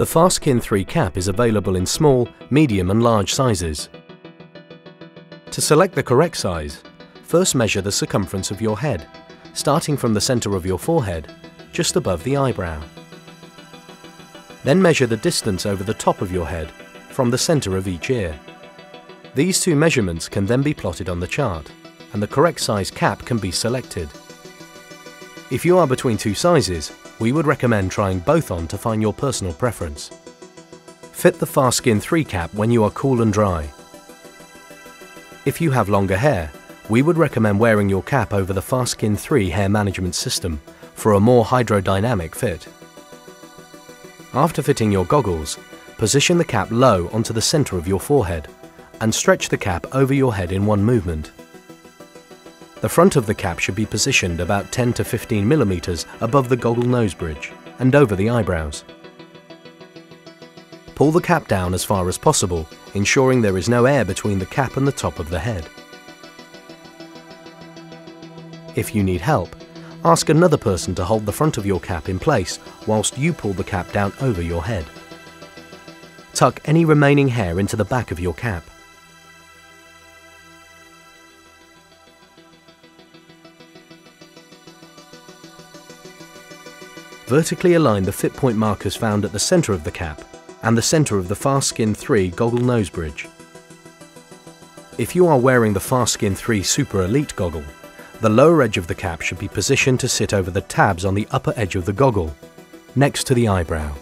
The Fastskin 3 cap is available in small, medium and large sizes. To select the correct size, first measure the circumference of your head, starting from the centre of your forehead, just above the eyebrow. Then measure the distance over the top of your head, from the centre of each ear. These two measurements can then be plotted on the chart, and the correct size cap can be selected. If you are between two sizes, we would recommend trying both on to find your personal preference. Fit the Fastskin 3 cap when you are cool and dry. If you have longer hair, we would recommend wearing your cap over the Fastskin 3 hair management system for a more hydrodynamic fit. After fitting your goggles, position the cap low onto the centre of your forehead and stretch the cap over your head in one movement. The front of the cap should be positioned about 10 to 15 millimeters above the goggle nose bridge and over the eyebrows. Pull the cap down as far as possible, ensuring there is no air between the cap and the top of the head. If you need help, ask another person to hold the front of your cap in place whilst you pull the cap down over your head. Tuck any remaining hair into the back of your cap. Vertically align the fit point markers found at the centre of the cap and the centre of the Fastskin 3 goggle nose bridge. If you are wearing the Fastskin 3 Super Elite goggle, the lower edge of the cap should be positioned to sit over the tabs on the upper edge of the goggle, next to the eyebrow.